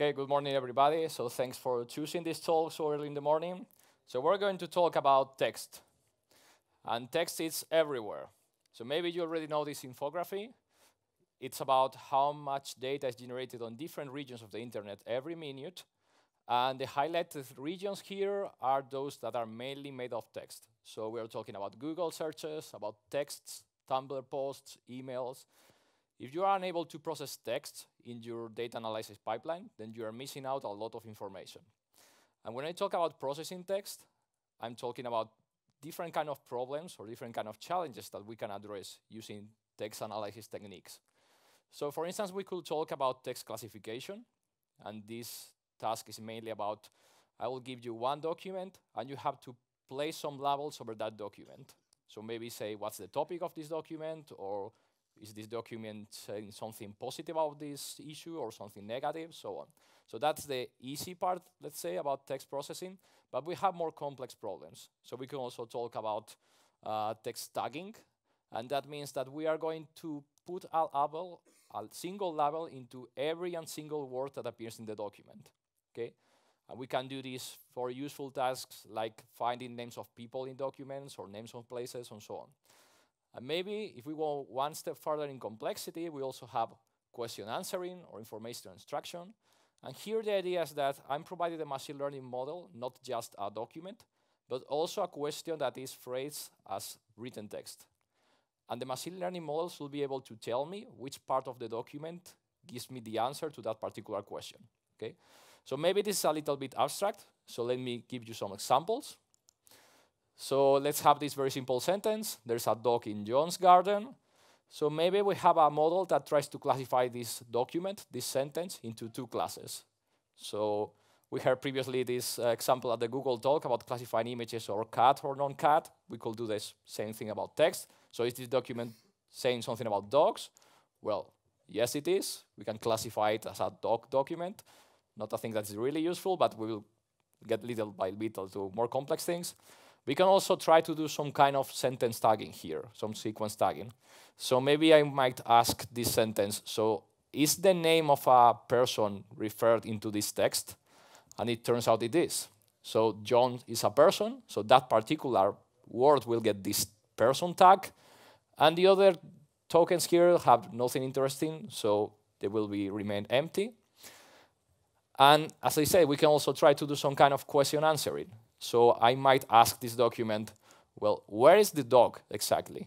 Okay, good morning, everybody. So thanks for choosing this talk so early in the morning. So we're going to talk about text. And text is everywhere. So maybe you already know this infography. It's about how much data is generated on different regions of the internet every minute. And the highlighted regions here are those that are mainly made of text. So we're talking about Google searches, about texts, Tumblr posts, emails. If you are unable to process text in your data analysis pipeline, then you are missing out a lot of information. And when I talk about processing text, I'm talking about different kind of problems or different kind of challenges that we can address using text analysis techniques. So for instance, we could talk about text classification, and this task is mainly about, I will give you one document, and you have to place some labels over that document. So maybe say, what's the topic of this document, or is this document saying something positive about this issue or something negative, so on. So that's the easy part, let's say, about text processing. But we have more complex problems. So we can also talk about uh, text tagging. And that means that we are going to put a label, a single label into every and single word that appears in the document. Okay? And we can do this for useful tasks like finding names of people in documents or names of places and so on. And maybe if we go one step further in complexity, we also have question answering or information extraction. And here the idea is that I'm providing a machine learning model, not just a document, but also a question that is phrased as written text. And the machine learning models will be able to tell me which part of the document gives me the answer to that particular question. Okay? So maybe this is a little bit abstract, so let me give you some examples. So let's have this very simple sentence. There's a dog in John's garden. So maybe we have a model that tries to classify this document, this sentence, into two classes. So we heard previously this uh, example at the Google talk about classifying images or cat or non-cat. We could do the same thing about text. So is this document saying something about dogs? Well, yes, it is. We can classify it as a dog document. Not a thing that's really useful, but we will get little by little to more complex things. We can also try to do some kind of sentence tagging here, some sequence tagging. So maybe I might ask this sentence, so is the name of a person referred into this text? And it turns out it is. So John is a person, so that particular word will get this person tag. And the other tokens here have nothing interesting, so they will be remain empty. And as I said, we can also try to do some kind of question answering. So I might ask this document, well, where is the dog exactly?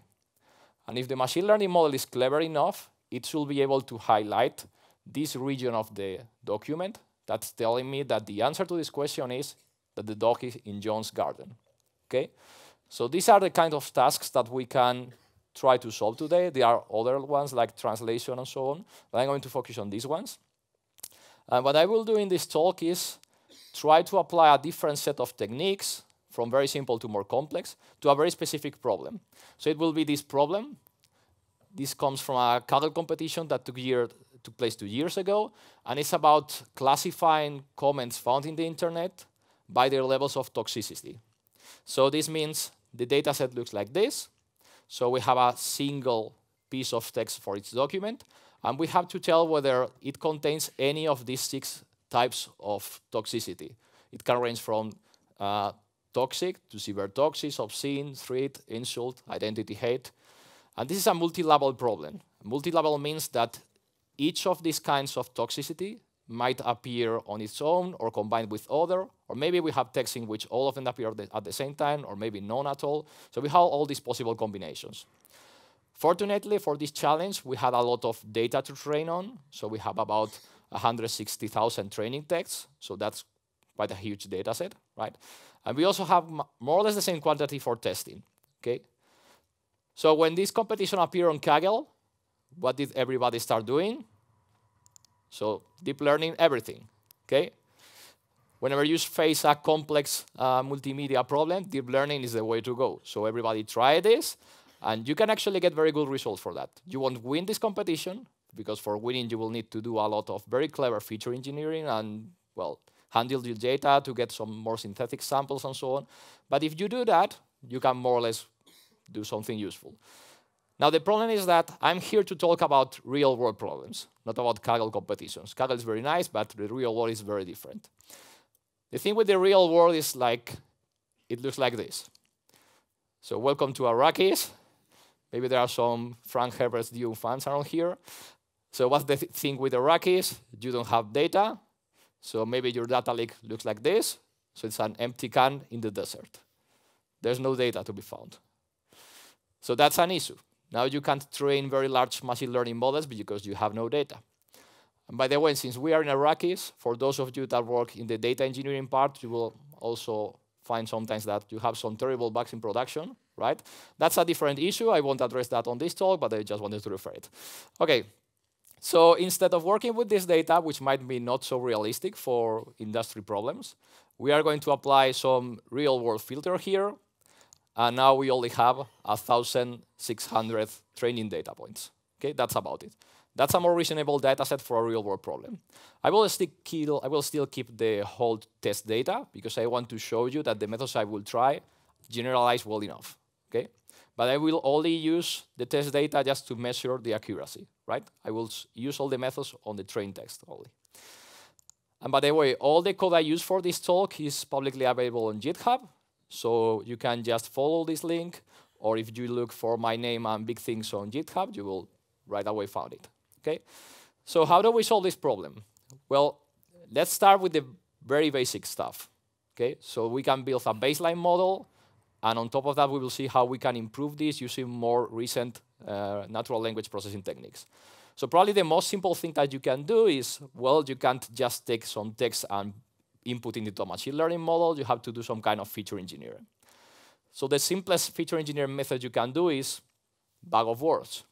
And if the machine learning model is clever enough, it should be able to highlight this region of the document that's telling me that the answer to this question is that the dog is in John's garden. Okay? So these are the kind of tasks that we can try to solve today. There are other ones like translation and so on, but I'm going to focus on these ones. And what I will do in this talk is try to apply a different set of techniques from very simple to more complex to a very specific problem. So it will be this problem. This comes from a Kaggle competition that took, year, took place two years ago, and it's about classifying comments found in the internet by their levels of toxicity. So this means the data set looks like this. So we have a single piece of text for each document, and we have to tell whether it contains any of these six types of toxicity. It can range from uh, toxic to severe toxic, obscene, threat, insult, identity hate. And this is a multi-label problem. Multi-label means that each of these kinds of toxicity might appear on its own or combined with other, or maybe we have texts in which all of them appear at the same time, or maybe none at all. So we have all these possible combinations. Fortunately, for this challenge, we had a lot of data to train on. So we have about 160,000 training texts, so that's quite a huge data set, right? And we also have more or less the same quantity for testing, okay? So when this competition appeared on Kaggle, what did everybody start doing? So deep learning, everything, okay? Whenever you face a complex uh, multimedia problem, deep learning is the way to go. So everybody try this, and you can actually get very good results for that. You won't win this competition, because for winning you will need to do a lot of very clever feature engineering and, well, handle your data to get some more synthetic samples and so on. But if you do that, you can more or less do something useful. Now, the problem is that I'm here to talk about real world problems, not about Kaggle competitions. Kaggle is very nice, but the real world is very different. The thing with the real world is like, it looks like this. So welcome to Arrakis. Maybe there are some Frank Herbert's Dune fans around here. So what's the th thing with Arrakis? You don't have data. So maybe your data lake looks like this. So it's an empty can in the desert. There's no data to be found. So that's an issue. Now you can't train very large machine learning models because you have no data. And by the way, since we are in Arrakis, for those of you that work in the data engineering part, you will also find sometimes that you have some terrible bugs in production, right? That's a different issue. I won't address that on this talk, but I just wanted to refer it. Okay, so instead of working with this data, which might be not so realistic for industry problems, we are going to apply some real-world filter here, and now we only have 1,600 training data points. Okay, that's about it. That's a more reasonable data set for a real world problem. I will, still, I will still keep the whole test data because I want to show you that the methods I will try generalize well enough. Okay? But I will only use the test data just to measure the accuracy, right? I will use all the methods on the train text only. And by the way, all the code I use for this talk is publicly available on GitHub. So you can just follow this link, or if you look for my name and big things on GitHub, you will right away find it. Okay? So how do we solve this problem? Well, let's start with the very basic stuff. Okay? So we can build a baseline model, and on top of that, we will see how we can improve this using more recent uh, natural language processing techniques. So probably the most simple thing that you can do is, well, you can't just take some text and input it into a machine learning model. You have to do some kind of feature engineering. So the simplest feature engineering method you can do is bag of words.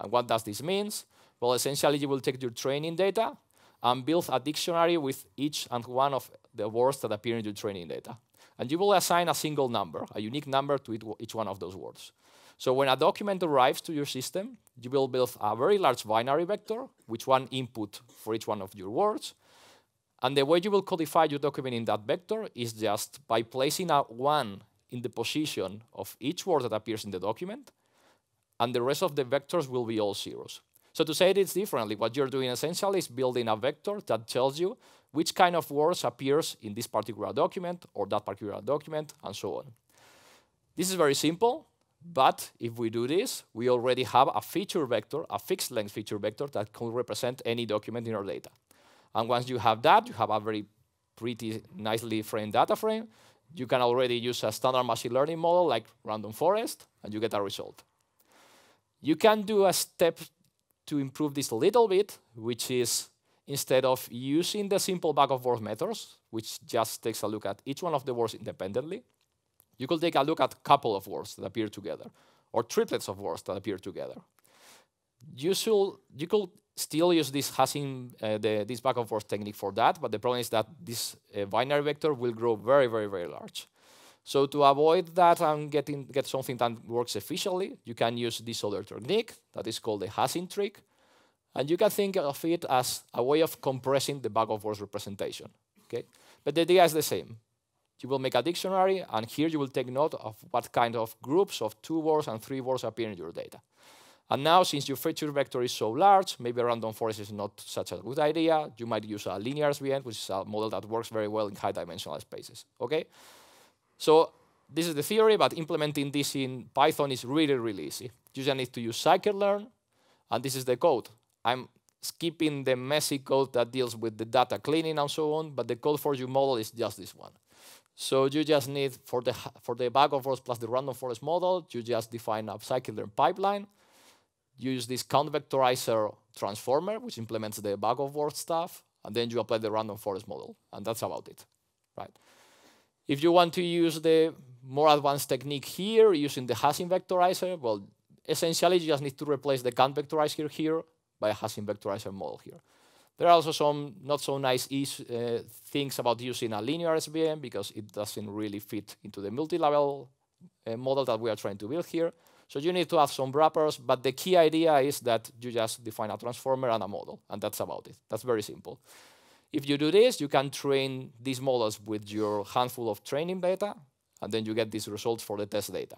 And what does this mean? Well, essentially, you will take your training data and build a dictionary with each and one of the words that appear in your training data. And you will assign a single number, a unique number to each one of those words. So when a document arrives to your system, you will build a very large binary vector, which one input for each one of your words. And the way you will codify your document in that vector is just by placing a one in the position of each word that appears in the document, and the rest of the vectors will be all zeros. So to say this differently, what you're doing essentially is building a vector that tells you which kind of words appears in this particular document or that particular document and so on. This is very simple, but if we do this, we already have a feature vector, a fixed length feature vector that can represent any document in our data. And once you have that, you have a very pretty nicely framed data frame. You can already use a standard machine learning model like random forest, and you get a result. You can do a step to improve this a little bit, which is instead of using the simple bag of words methods, which just takes a look at each one of the words independently, you could take a look at a couple of words that appear together, or triplets of words that appear together. You, should, you could still use this hashing, uh, the, this bag of words technique for that, but the problem is that this uh, binary vector will grow very, very, very large. So to avoid that and getting, get something that works efficiently, you can use this other technique that is called the hashing trick. And you can think of it as a way of compressing the bag of words representation. Okay? But the idea is the same. You will make a dictionary, and here you will take note of what kind of groups of two words and three words appear in your data. And now, since your feature vector is so large, maybe a random forest is not such a good idea. You might use a linear SVM, which is a model that works very well in high-dimensional spaces. Okay? So this is the theory, but implementing this in Python is really, really easy. You just need to use scikit-learn, and this is the code. I'm skipping the messy code that deals with the data cleaning and so on, but the code for your model is just this one. So you just need, for the, for the bag of words plus the random forest model, you just define a scikit-learn pipeline, use this count vectorizer transformer, which implements the bag of words stuff, and then you apply the random forest model, and that's about it, right? If you want to use the more advanced technique here using the hashing vectorizer, well, essentially you just need to replace the count vectorizer here by a hashing vectorizer model here. There are also some not so nice uh, things about using a linear SVM because it doesn't really fit into the multi-label uh, model that we are trying to build here. So you need to have some wrappers, but the key idea is that you just define a transformer and a model, and that's about it. That's very simple. If you do this, you can train these models with your handful of training data, and then you get these results for the test data.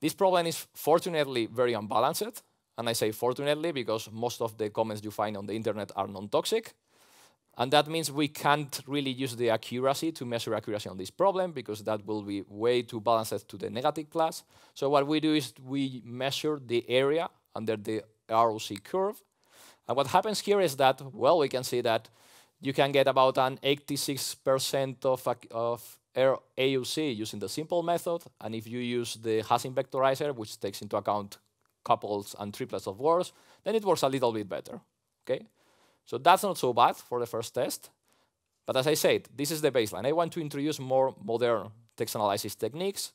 This problem is fortunately very unbalanced. And I say fortunately because most of the comments you find on the internet are non-toxic. And that means we can't really use the accuracy to measure accuracy on this problem because that will be way too balanced to the negative class. So what we do is we measure the area under the ROC curve. And what happens here is that, well, we can see that you can get about an 86% of, of AUC using the simple method. And if you use the hashing vectorizer, which takes into account couples and triplets of words, then it works a little bit better. Okay? So that's not so bad for the first test. But as I said, this is the baseline. I want to introduce more modern text analysis techniques,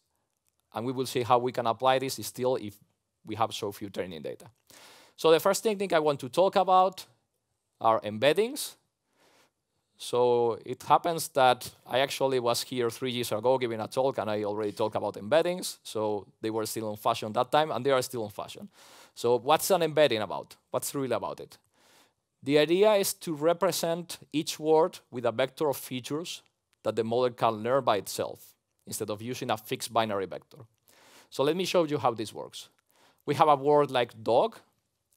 and we will see how we can apply this still if we have so few training data. So the first technique I want to talk about are embeddings. So it happens that I actually was here three years ago giving a talk, and I already talked about embeddings. So they were still in fashion that time, and they are still in fashion. So what's an embedding about? What's really about it? The idea is to represent each word with a vector of features that the model can learn by itself, instead of using a fixed binary vector. So let me show you how this works. We have a word like dog,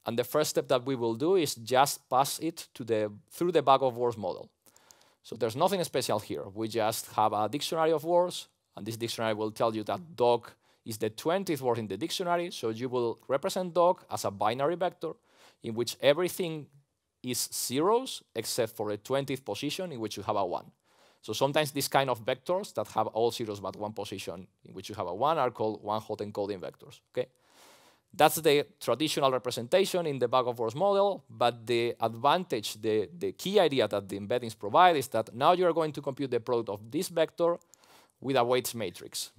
and the first step that we will do is just pass it to the, through the bag of words model. So there's nothing special here. We just have a dictionary of words, and this dictionary will tell you that dog is the 20th word in the dictionary, so you will represent dog as a binary vector in which everything is zeros except for a 20th position in which you have a 1. So sometimes these kind of vectors that have all zeros but one position in which you have a 1 are called one-hot encoding vectors. Okay? That's the traditional representation in the bag of words model, but the advantage, the, the key idea that the embeddings provide is that now you're going to compute the product of this vector with a weights matrix.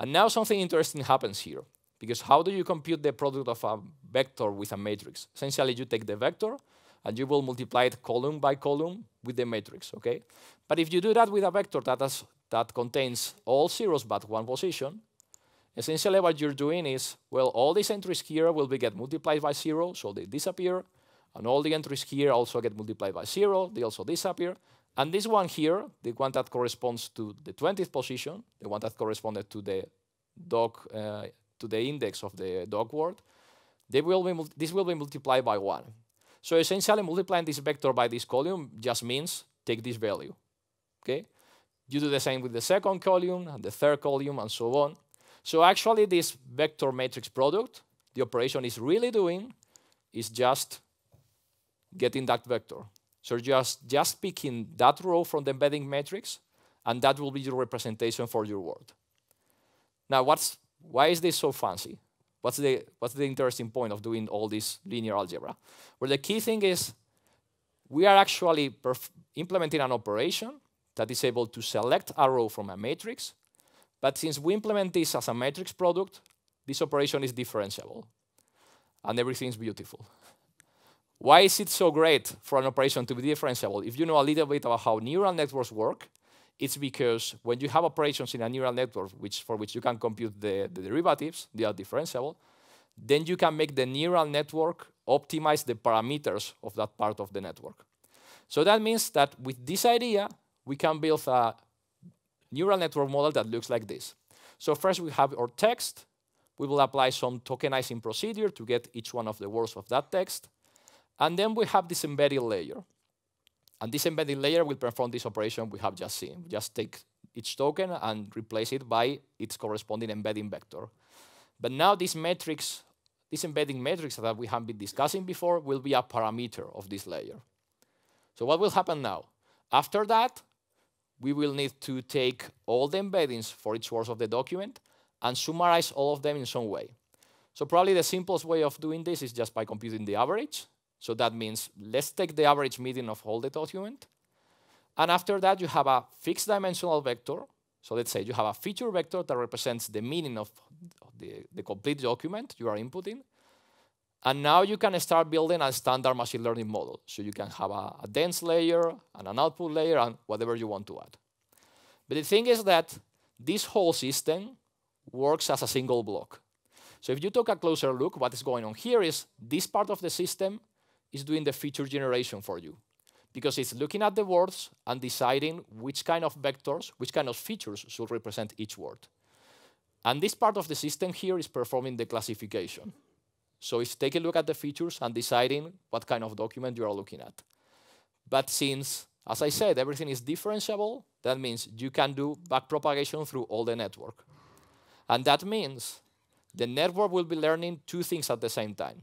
And now something interesting happens here. Because how do you compute the product of a vector with a matrix? Essentially, you take the vector and you will multiply it column by column with the matrix, okay? But if you do that with a vector that, has, that contains all zeros but one position, essentially what you're doing is, well, all these entries here will be get multiplied by zero, so they disappear, and all the entries here also get multiplied by zero, they also disappear, and this one here, the one that corresponds to the 20th position, the one that corresponded to the dog uh, to the index of the dog word, they will be this will be multiplied by 1. So essentially multiplying this vector by this column just means take this value. Okay? You do the same with the second column and the third column and so on. So actually this vector matrix product, the operation is really doing is just getting that vector. So just, just picking that row from the embedding matrix, and that will be your representation for your word. Now, what's why is this so fancy? What's the, what's the interesting point of doing all this linear algebra? Well, the key thing is we are actually implementing an operation that is able to select a row from a matrix, but since we implement this as a matrix product, this operation is differentiable, and everything is beautiful. Why is it so great for an operation to be differentiable? If you know a little bit about how neural networks work, it's because when you have operations in a neural network which, for which you can compute the, the derivatives, they are differentiable, then you can make the neural network optimize the parameters of that part of the network. So that means that with this idea, we can build a neural network model that looks like this. So first we have our text. We will apply some tokenizing procedure to get each one of the words of that text. And then we have this embedded layer. And this embedding layer will perform this operation we have just seen. Just take each token and replace it by its corresponding embedding vector. But now this matrix, this embedding matrix that we have been discussing before will be a parameter of this layer. So what will happen now? After that, we will need to take all the embeddings for each word of the document and summarize all of them in some way. So probably the simplest way of doing this is just by computing the average. So that means let's take the average median of all the document. And after that, you have a fixed dimensional vector. So let's say you have a feature vector that represents the meaning of the, the complete document you are inputting. And now you can start building a standard machine learning model. So you can have a, a dense layer and an output layer and whatever you want to add. But the thing is that this whole system works as a single block. So if you take a closer look, what is going on here is this part of the system is doing the feature generation for you because it's looking at the words and deciding which kind of vectors, which kind of features should represent each word. And this part of the system here is performing the classification. So it's taking a look at the features and deciding what kind of document you are looking at. But since, as I said, everything is differentiable, that means you can do backpropagation through all the network. And that means the network will be learning two things at the same time.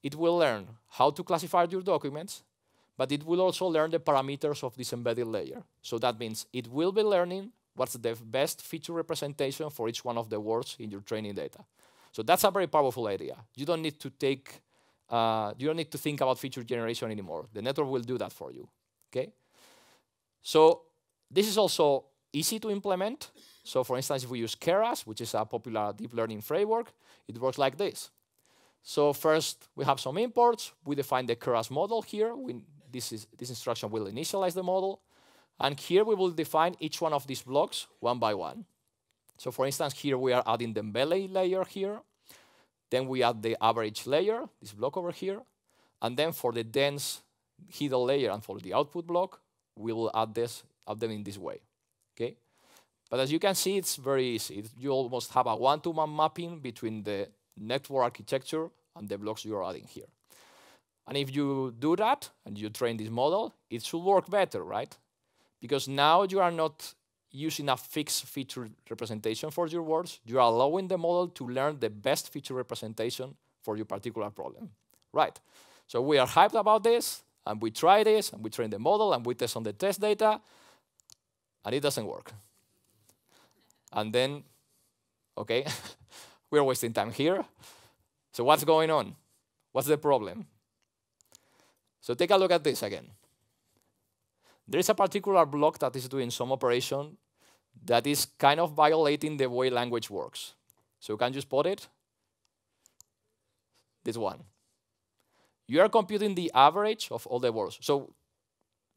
It will learn how to classify your documents, but it will also learn the parameters of this embedded layer. So that means it will be learning what's the best feature representation for each one of the words in your training data. So that's a very powerful idea. You don't need to take, uh, you don't need to think about feature generation anymore. The network will do that for you, okay? So this is also easy to implement. So for instance, if we use Keras, which is a popular deep learning framework, it works like this. So first, we have some imports. We define the Keras model here. We, this, is, this instruction will initialize the model. And here we will define each one of these blocks one by one. So for instance, here we are adding the embedded layer here. Then we add the average layer, this block over here. And then for the dense hidden layer and for the output block, we will add this, add them in this way. Okay. But as you can see, it's very easy. You almost have a one-to-one mapping between the network architecture and the blocks you're adding here. And if you do that and you train this model, it should work better, right? Because now you are not using a fixed feature representation for your words, you are allowing the model to learn the best feature representation for your particular problem. Right. So we are hyped about this, and we try this, and we train the model, and we test on the test data, and it doesn't work. And then, okay, we're wasting time here. So what's going on? What's the problem? So take a look at this again. There is a particular block that is doing some operation that is kind of violating the way language works. So can you spot it? This one. You are computing the average of all the words. So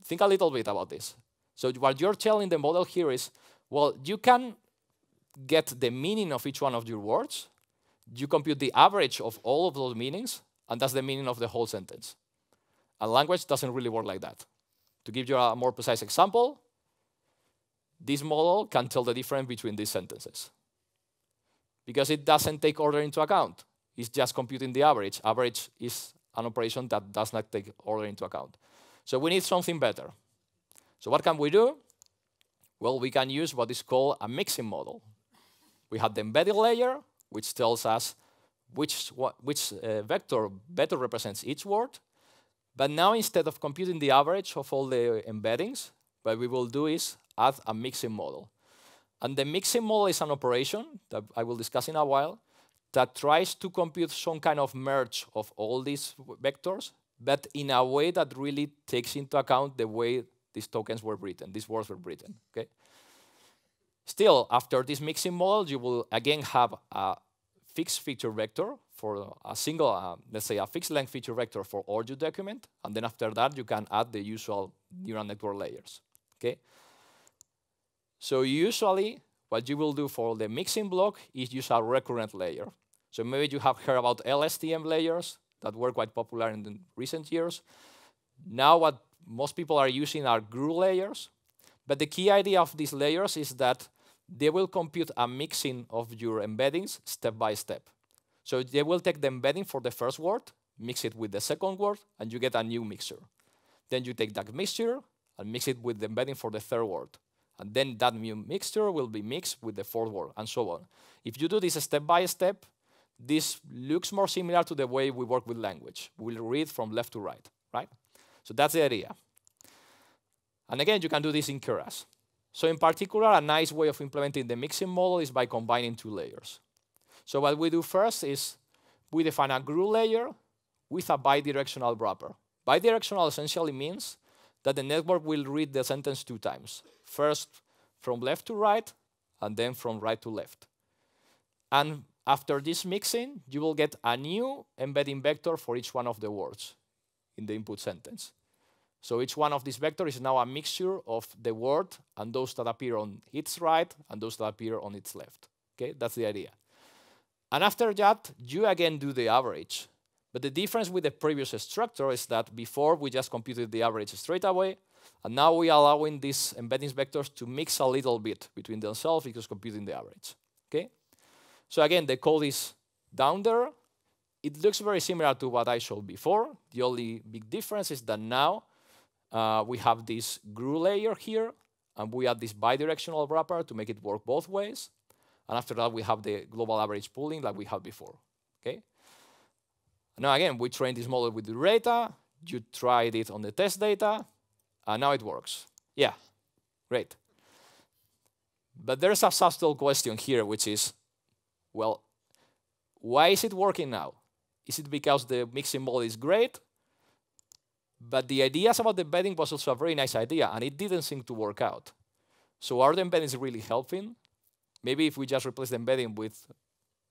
think a little bit about this. So what you're telling the model here is, well, you can get the meaning of each one of your words, you compute the average of all of those meanings, and that's the meaning of the whole sentence. And language doesn't really work like that. To give you a more precise example, this model can tell the difference between these sentences. Because it doesn't take order into account. It's just computing the average. Average is an operation that does not take order into account. So we need something better. So what can we do? Well, we can use what is called a mixing model. We have the embedded layer, which tells us which, which uh, vector better represents each word. But now instead of computing the average of all the embeddings, what we will do is add a mixing model. And the mixing model is an operation that I will discuss in a while that tries to compute some kind of merge of all these vectors, but in a way that really takes into account the way these tokens were written, these words were written. Okay. Still, after this mixing model, you will again have a fixed feature vector for a single, uh, let's say a fixed length feature vector for all your document, and then after that you can add the usual neural network layers. Okay. So usually, what you will do for the mixing block is use a recurrent layer. So maybe you have heard about LSTM layers that were quite popular in recent years. Now what most people are using are GRU layers. But the key idea of these layers is that they will compute a mixing of your embeddings step by step. So they will take the embedding for the first word, mix it with the second word, and you get a new mixture. Then you take that mixture and mix it with the embedding for the third word. And then that new mixture will be mixed with the fourth and so on. If you do this step by step, this looks more similar to the way we work with language. We'll read from left to right, right? So that's the idea. And again, you can do this in Keras. So in particular, a nice way of implementing the mixing model is by combining two layers. So what we do first is we define a GRU layer with a bidirectional wrapper. Bidirectional essentially means that the network will read the sentence two times. First from left to right, and then from right to left. And after this mixing, you will get a new embedding vector for each one of the words in the input sentence. So each one of these vectors is now a mixture of the word and those that appear on its right and those that appear on its left. Okay, that's the idea. And after that, you again do the average. But the difference with the previous structure is that before we just computed the average straight away, and now we are allowing these embeddings vectors to mix a little bit between themselves because computing the average. Okay? So again, the code is down there. It looks very similar to what I showed before. The only big difference is that now uh, we have this GRU layer here, and we add this bidirectional wrapper to make it work both ways. And after that, we have the global average pooling like we had before. Okay. Now again, we trained this model with the data. You tried it on the test data, and now it works. Yeah, great. But there's a subtle question here, which is, well, why is it working now? Is it because the mixing model is great? But the ideas about the embedding was also a very nice idea, and it didn't seem to work out. So are the embeddings really helping? Maybe if we just replace the embedding with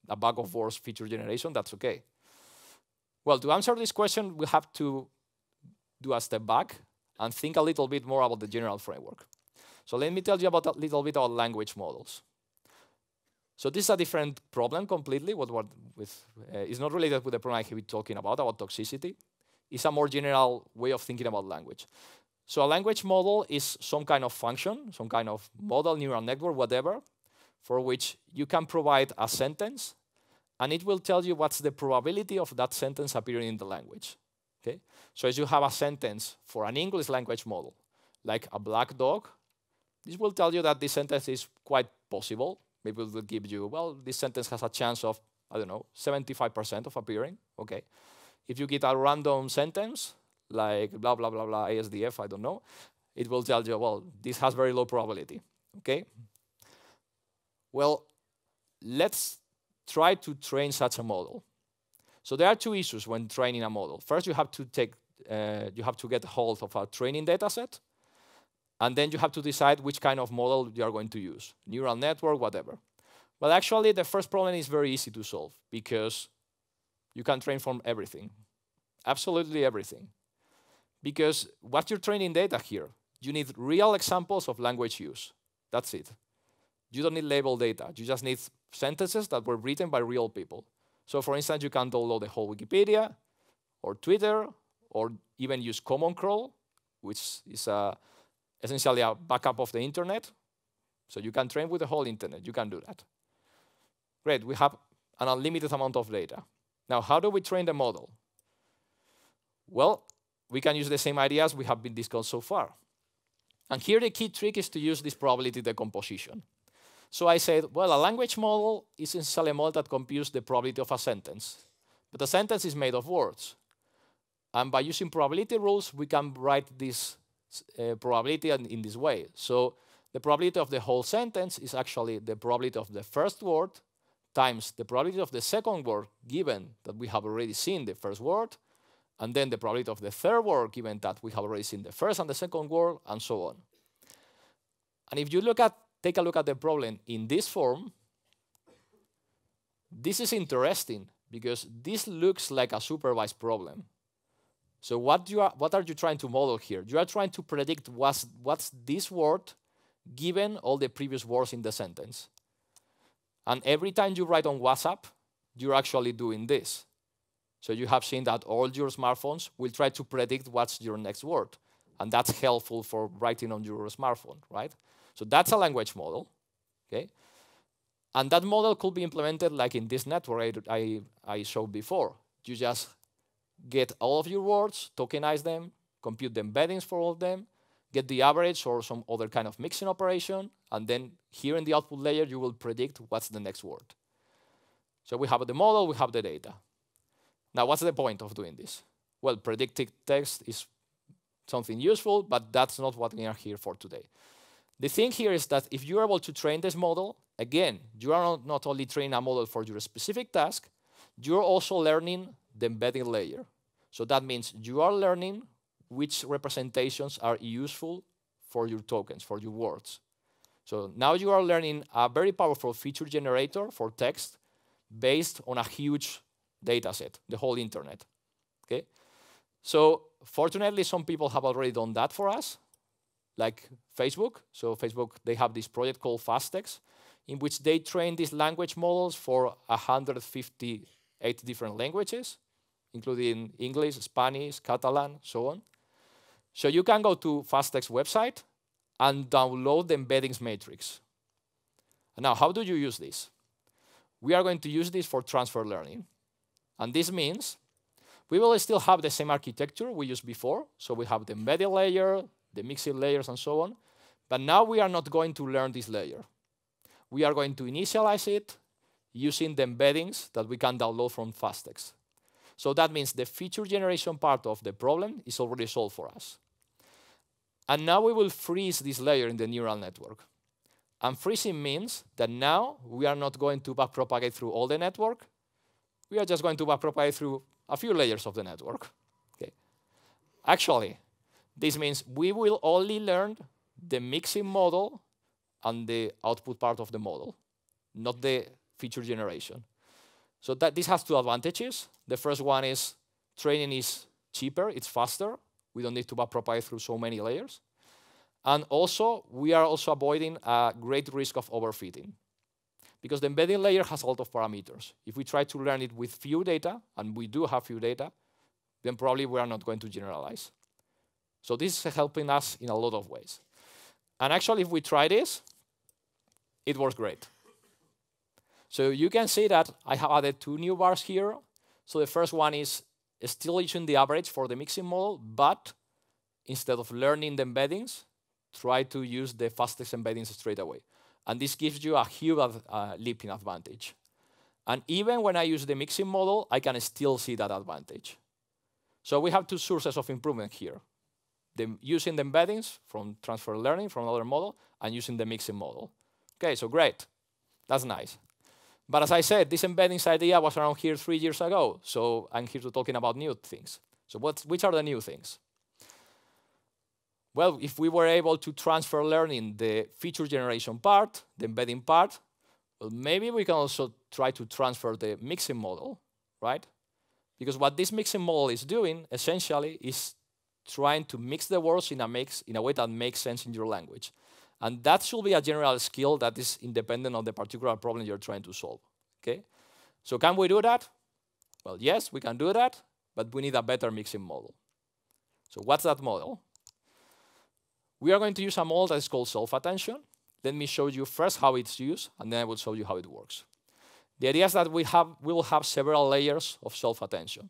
a bag of words feature generation, that's okay. Well, to answer this question, we have to do a step back and think a little bit more about the general framework. So let me tell you about a little bit about language models. So this is a different problem completely. What, what with, uh, it's not related with the problem I have been talking about, about toxicity. It's a more general way of thinking about language. So a language model is some kind of function, some kind of model, neural network, whatever, for which you can provide a sentence and it will tell you what's the probability of that sentence appearing in the language. Okay? So as you have a sentence for an English language model, like a black dog, this will tell you that this sentence is quite possible. Maybe it will give you, well, this sentence has a chance of, I don't know, 75% of appearing. Okay. If you get a random sentence, like blah, blah, blah, blah, ASDF, I don't know, it will tell you, well, this has very low probability. Okay. Well, let's try to train such a model. So there are two issues when training a model. First, you have to take, uh, you have to get hold of a training data set, and then you have to decide which kind of model you are going to use, neural network, whatever. But actually, the first problem is very easy to solve because you can train from everything, absolutely everything. Because what's your training data here? You need real examples of language use. That's it. You don't need label data. You just need sentences that were written by real people. So for instance, you can download the whole Wikipedia or Twitter or even use Common Crawl, which is a, essentially a backup of the internet. So you can train with the whole internet. You can do that. Great, we have an unlimited amount of data. Now, how do we train the model? Well, we can use the same ideas we have been discussed so far. And here the key trick is to use this probability decomposition. So I said, well, a language model is essentially a model that computes the probability of a sentence. But a sentence is made of words. And by using probability rules, we can write this uh, probability in, in this way. So the probability of the whole sentence is actually the probability of the first word times the probability of the second word, given that we have already seen the first word, and then the probability of the third word, given that we have already seen the first and the second word, and so on. And if you look at take a look at the problem in this form, this is interesting because this looks like a supervised problem. So what, you are, what are you trying to model here? You are trying to predict what's, what's this word given all the previous words in the sentence. And every time you write on WhatsApp, you're actually doing this. So you have seen that all your smartphones will try to predict what's your next word. And that's helpful for writing on your smartphone, right? So that's a language model, okay? And that model could be implemented like in this network I, I, showed before. You just get all of your words, tokenize them, compute the embeddings for all of them, get the average or some other kind of mixing operation, and then here in the output layer, you will predict what's the next word. So we have the model, we have the data. Now, what's the point of doing this? Well, predicting text is something useful, but that's not what we are here for today. The thing here is that if you're able to train this model, again, you are not only training a model for your specific task, you're also learning the embedding layer. So that means you are learning which representations are useful for your tokens, for your words. So now you are learning a very powerful feature generator for text based on a huge data set, the whole internet. Okay? So fortunately, some people have already done that for us like Facebook. So Facebook, they have this project called FastText, in which they train these language models for 158 different languages, including English, Spanish, Catalan, so on. So you can go to FastText website and download the embeddings matrix. Now, how do you use this? we are going to use this for transfer learning. And this means we will still have the same architecture we used before. So we have the embedded layer, the mixing layers, and so on. But now we are not going to learn this layer. We are going to initialize it using the embeddings that we can download from Fasttext. So that means the feature generation part of the problem is already solved for us. And now we will freeze this layer in the neural network. And freezing means that now we are not going to backpropagate through all the network. We are just going to backpropagate through a few layers of the network. Okay. Actually, this means we will only learn the mixing model and the output part of the model, not the feature generation. So that this has two advantages. The first one is training is cheaper, it's faster. We don't need to backpropagate through so many layers. And also, we are also avoiding a great risk of overfitting. Because the embedding layer has a lot of parameters. If we try to learn it with few data, and we do have few data, then probably we are not going to generalize. So this is helping us in a lot of ways. And actually, if we try this, it works great. So you can see that I have added two new bars here. So the first one is still using the average for the mixing model, but instead of learning the embeddings, try to use the FastText embeddings straight away. And this gives you a huge uh, leaping advantage. And even when I use the mixing model, I can still see that advantage. So we have two sources of improvement here. The, using the embeddings from transfer learning from another model and using the mixing model. Okay, so great. That's nice. But as I said, this embeddings idea was around here three years ago. So I'm here to talking about new things. So what, which are the new things? Well, if we were able to transfer learning the feature generation part, the embedding part, well, maybe we can also try to transfer the mixing model, right? Because what this mixing model is doing, essentially, is trying to mix the words in a, mix, in a way that makes sense in your language. And that should be a general skill that is independent of the particular problem you're trying to solve, okay? So can we do that? Well, yes, we can do that, but we need a better mixing model. So what's that model? We are going to use a model that is called self-attention. Let me show you first how it's used, and then I will show you how it works. The idea is that we, have, we will have several layers of self-attention.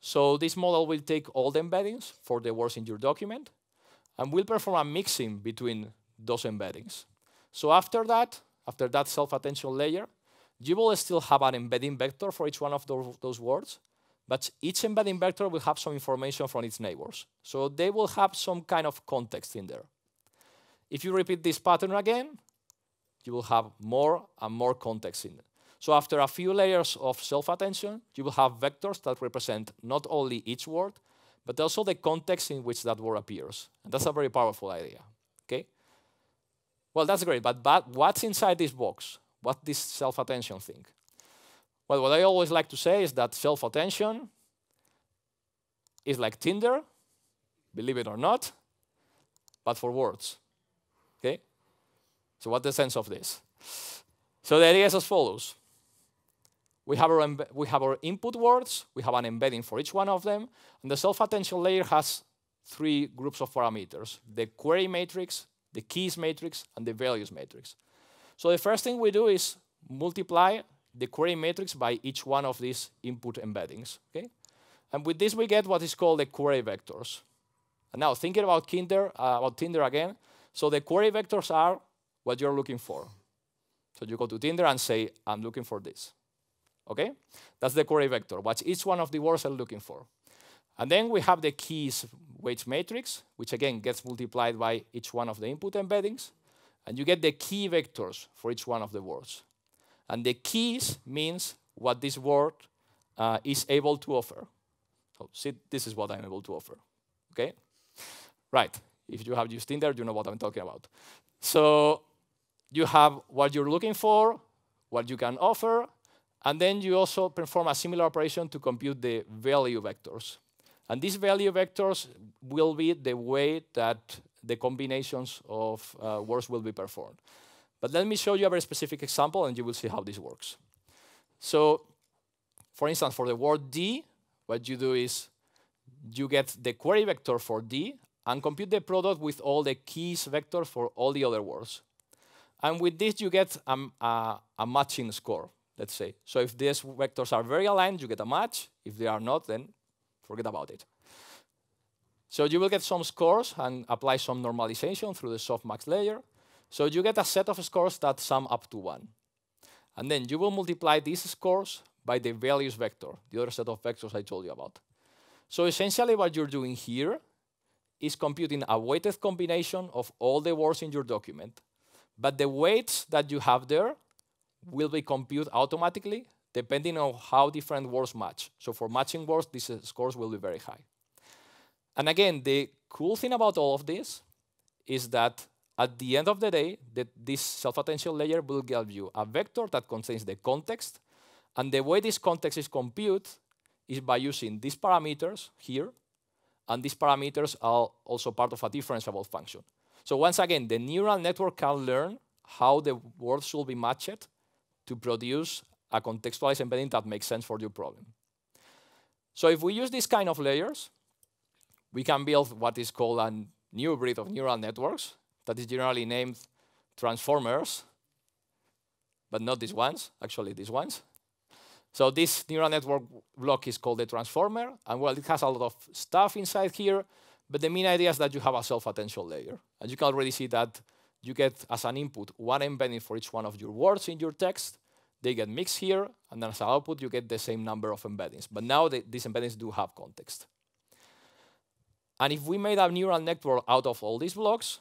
So this model will take all the embeddings for the words in your document, and will perform a mixing between those embeddings. So after that, after that self-attention layer, you will still have an embedding vector for each one of those, words, but each embedding vector will have some information from its neighbors. So they will have some kind of context in there. If you repeat this pattern again, you will have more and more context in it. So after a few layers of self-attention, you will have vectors that represent not only each word, but also the context in which that word appears. And that's a very powerful idea. Okay? Well, that's great, but, but what's inside this box? What this self-attention thing? Well, what I always like to say is that self-attention is like Tinder, believe it or not, but for words. Okay? So what's the sense of this? So the idea is as follows. We have, our we have our input words, we have an embedding for each one of them, and the self-attention layer has three groups of parameters, the query matrix, the keys matrix, and the values matrix. So the first thing we do is multiply the query matrix by each one of these input embeddings. Okay? And with this, we get what is called the query vectors. And now, thinking about Tinder, uh, about Tinder again, so the query vectors are what you're looking for. So you go to Tinder and say, I'm looking for this. Okay? That's the query vector. What's each one of the words I'm looking for? And then we have the keys weight matrix, which again gets multiplied by each one of the input embeddings. And you get the key vectors for each one of the words. And the keys means what this word uh, is able to offer. So see, this is what I'm able to offer. Okay? Right. If you have used Tinder, you know what I'm talking about. So you have what you're looking for, what you can offer, and then you also perform a similar operation to compute the value vectors. And these value vectors will be the way that the combinations of uh, words will be performed. But let me show you a very specific example and you will see how this works. So, for instance, for the word D, what you do is you get the query vector for D and compute the product with all the keys vectors for all the other words. And with this, you get um, a, a matching score let's say. So if these vectors are very aligned, you get a match. If they are not, then forget about it. So you will get some scores and apply some normalization through the softmax layer. So you get a set of scores that sum up to 1. And then you will multiply these scores by the values vector, the other set of vectors I told you about. So essentially what you're doing here is computing a weighted combination of all the words in your document. But the weights that you have there will be computed automatically depending on how different words match. So for matching words, these scores will be very high. And again, the cool thing about all of this is that at the end of the day, that this self-attention layer will give you a vector that contains the context. And the way this context is computed is by using these parameters here. And these parameters are also part of a differentiable function. So once again, the neural network can learn how the words should be matched to produce a contextualized embedding that makes sense for your problem. So if we use these kind of layers, we can build what is called a new breed of neural networks that is generally named transformers, but not these ones, actually these ones. So this neural network block is called the transformer, and well, it has a lot of stuff inside here, but the main idea is that you have a self-attention layer. And you can already see that you get as an input one embedding for each one of your words in your text. They get mixed here, and then as an output, you get the same number of embeddings. But now the, these embeddings do have context. And if we made a neural network out of all these blocks,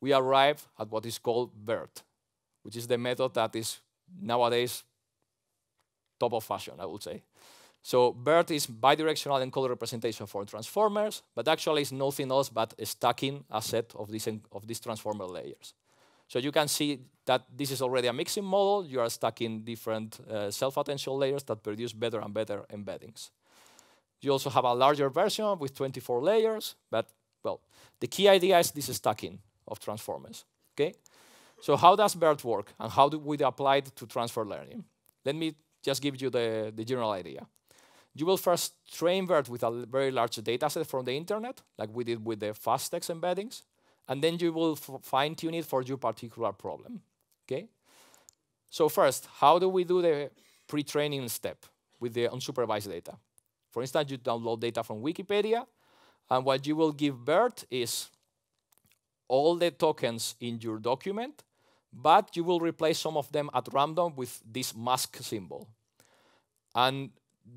we arrive at what is called BERT, which is the method that is nowadays top of fashion, I would say. So BERT is bidirectional encoder representation for transformers, but actually it's nothing else but stacking a set of these, of these transformer layers. So you can see that this is already a mixing model. You are stacking different uh, self-attention layers that produce better and better embeddings. You also have a larger version with 24 layers, but well, the key idea is this stacking of transformers. Okay, so how does BERT work, and how do we apply it to transfer learning? Let me just give you the, the general idea. You will first train BERT with a very large data set from the internet, like we did with the FastText embeddings, and then you will fine tune it for your particular problem. Okay. So first, how do we do the pre-training step with the unsupervised data? For instance, you download data from Wikipedia, and what you will give BERT is all the tokens in your document, but you will replace some of them at random with this mask symbol. And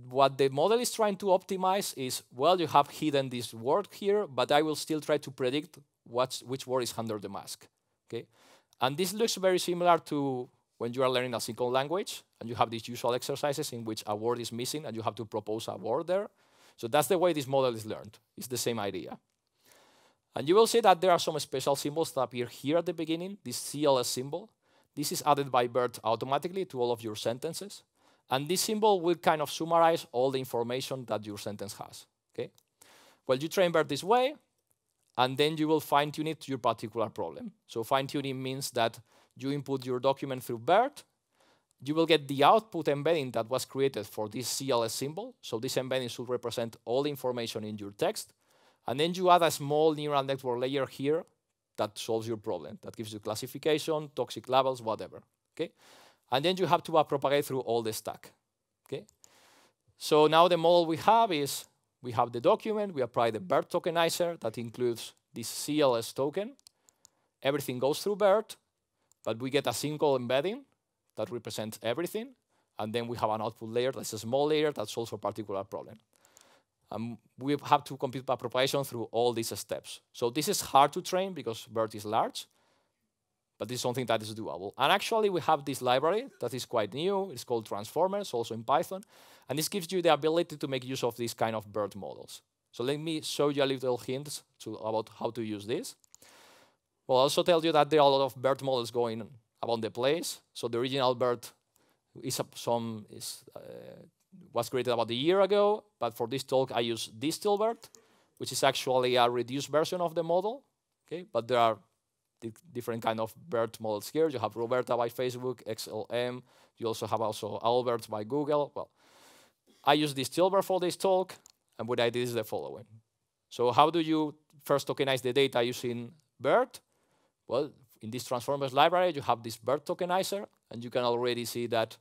what the model is trying to optimize is, well, you have hidden this word here, but I will still try to predict what's, which word is under the mask. Okay? And this looks very similar to when you are learning a single language and you have these usual exercises in which a word is missing and you have to propose a word there. So that's the way this model is learned. It's the same idea. And you will see that there are some special symbols that appear here at the beginning, this CLS symbol. This is added by BERT automatically to all of your sentences. And this symbol will kind of summarize all the information that your sentence has. Okay? Well, you train BERT this way, and then you will fine-tune it to your particular problem. So fine-tuning means that you input your document through BERT, you will get the output embedding that was created for this CLS symbol. So this embedding should represent all the information in your text. And then you add a small neural network layer here that solves your problem, that gives you classification, toxic levels, whatever. Okay? And then you have to propagate through all the stack. Okay? So now the model we have is we have the document, we apply the BERT tokenizer that includes this CLS token. Everything goes through BERT, but we get a single embedding that represents everything. And then we have an output layer that's a small layer that solves a particular problem. Um, we have to compute a propagation through all these steps. So this is hard to train because BERT is large, but this is something that is doable. And actually, we have this library that is quite new. It's called Transformers, also in Python. And this gives you the ability to make use of these kind of BERT models. So let me show you a little hints to, about how to use this. Well, I'll also tell you that there are a lot of BERT models going about the place. So the original BERT is some is uh, was created about a year ago, but for this talk I use DistilBERT, which is actually a reduced version of the model. Okay, but there are different kind of BERT models here. You have RoBERTa by Facebook, XLM. You also have also Albert by Google. Well, I use DistilBERT for this talk, and what I did is the following. So how do you first tokenize the data using BERT? Well, in this transformers library, you have this BERT tokenizer, and you can already see that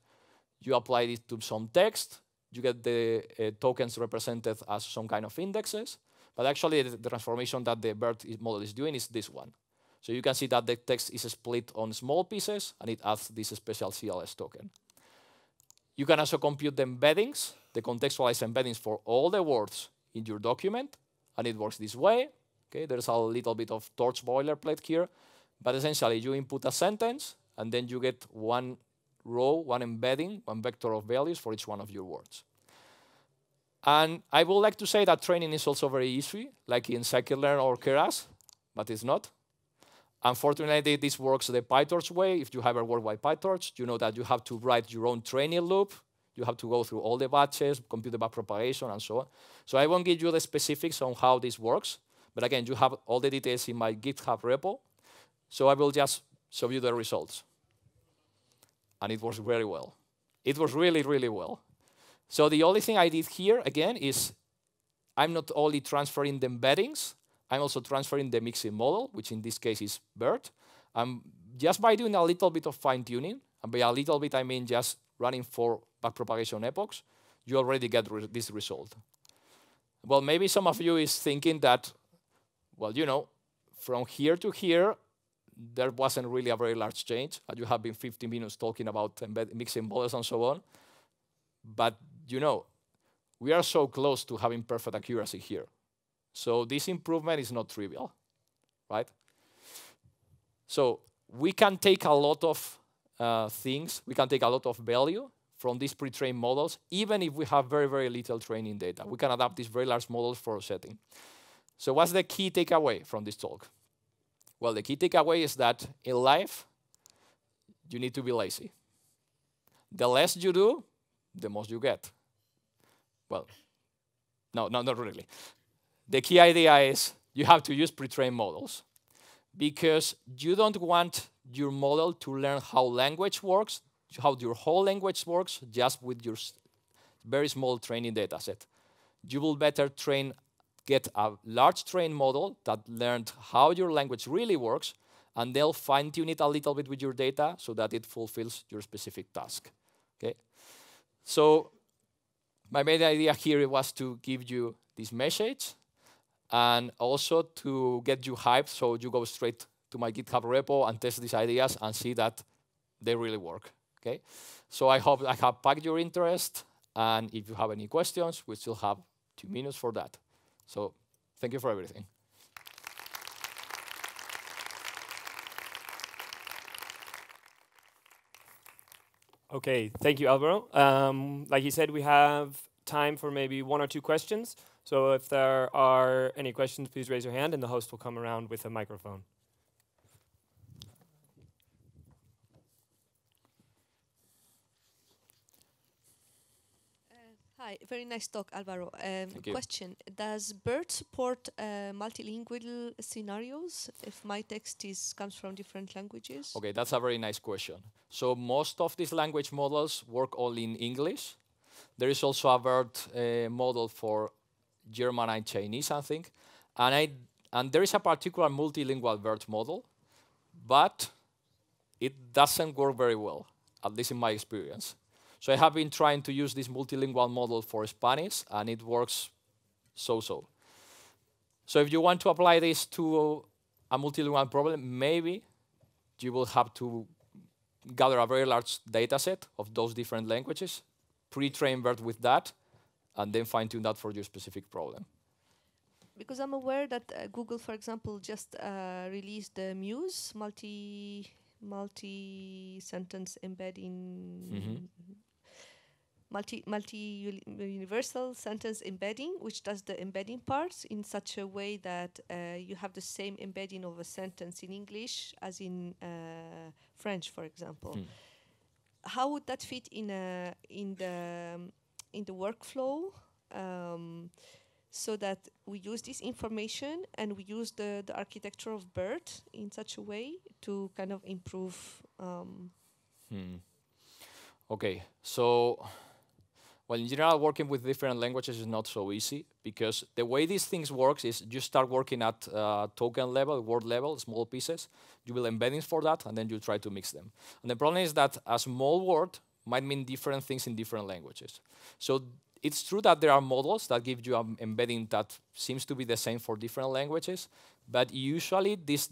you apply it to some text, you get the uh, tokens represented as some kind of indexes, but actually the, the transformation that the BERT model is doing is this one. So you can see that the text is split on small pieces, and it adds this special CLS token. You can also compute the embeddings, the contextualized embeddings for all the words in your document, and it works this way. Okay, there's a little bit of torch boilerplate here, but essentially you input a sentence, and then you get one row, one embedding, one vector of values for each one of your words. And I would like to say that training is also very easy, like in scikit-learn or Keras, but it's not. Unfortunately, this works the PyTorch way. If you have a by PyTorch, you know that you have to write your own training loop. You have to go through all the batches, compute the backpropagation, and so on. So I won't give you the specifics on how this works. But again, you have all the details in my GitHub repo. So I will just show you the results. And it works very well. It was really, really well. So the only thing I did here, again, is I'm not only transferring the embeddings, I'm also transferring the mixing model, which in this case is BERT. Just by doing a little bit of fine tuning, and by a little bit I mean just running for backpropagation epochs, you already get re this result. Well, maybe some of you is thinking that, well, you know, from here to here, there wasn't really a very large change. You have been 15 minutes talking about mixing models and so on. But, you know, we are so close to having perfect accuracy here. So this improvement is not trivial, right? So we can take a lot of uh, things, we can take a lot of value from these pre-trained models, even if we have very, very little training data. We can adapt these very large models for a setting. So what's the key takeaway from this talk? Well, the key takeaway is that in life, you need to be lazy. The less you do, the most you get. Well, no, no, not really the key idea is you have to use pre-trained models because you don't want your model to learn how language works, how your whole language works, just with your very small training data set. You will better train, get a large trained model that learned how your language really works, and they'll fine tune it a little bit with your data so that it fulfills your specific task. Okay? So my main idea here was to give you this message and also to get you hyped so you go straight to my GitHub repo and test these ideas and see that they really work. Okay, so I hope I have packed your interest, and if you have any questions, we still have two minutes for that. So thank you for everything. Okay, thank you, Alvaro. Um, like you said, we have time for maybe one or two questions. So if there are any questions, please raise your hand and the host will come around with a microphone. Uh, hi, very nice talk, Alvaro. Um, question: Does BERT support uh, multilingual scenarios if my text is comes from different languages? Okay, that's a very nice question. So most of these language models work only in English. There is also a BERT uh, model for German and Chinese, I think. And, I, and there is a particular multilingual BERT model, but it doesn't work very well, at least in my experience. So I have been trying to use this multilingual model for Spanish, and it works so-so. So if you want to apply this to a multilingual problem, maybe you will have to gather a very large data set of those different languages, pre-train BERT with that, and then fine tune that for your specific problem. Because I'm aware that uh, Google, for example, just uh, released the Muse multi multi sentence embedding mm -hmm. multi multi universal sentence embedding, which does the embedding parts in such a way that uh, you have the same embedding of a sentence in English as in uh, French, for example. Mm. How would that fit in a in the um, in the workflow um, so that we use this information and we use the, the architecture of BERT in such a way to kind of improve. Um, hmm. Okay, so well, in general, working with different languages is not so easy because the way these things works is you start working at uh, token level, word level, small pieces. You will embeddings for that, and then you try to mix them. And the problem is that a small word might mean different things in different languages. So it's true that there are models that give you an embedding that seems to be the same for different languages, but usually these,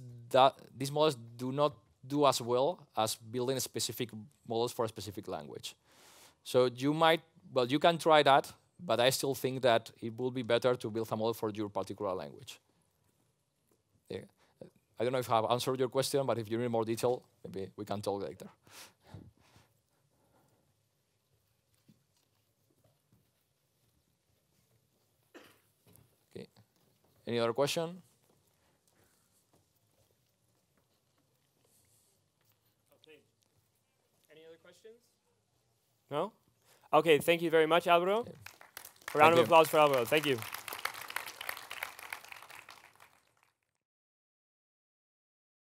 these models do not do as well as building specific models for a specific language. So you might, well, you can try that, but I still think that it will be better to build a model for your particular language. Yeah. I don't know if I have answered your question, but if you need more detail, maybe we can talk later. okay. Any other question? Okay. Any other questions? No? Okay, thank you very much, Alvaro. A round of applause for Alvaro. Thank you.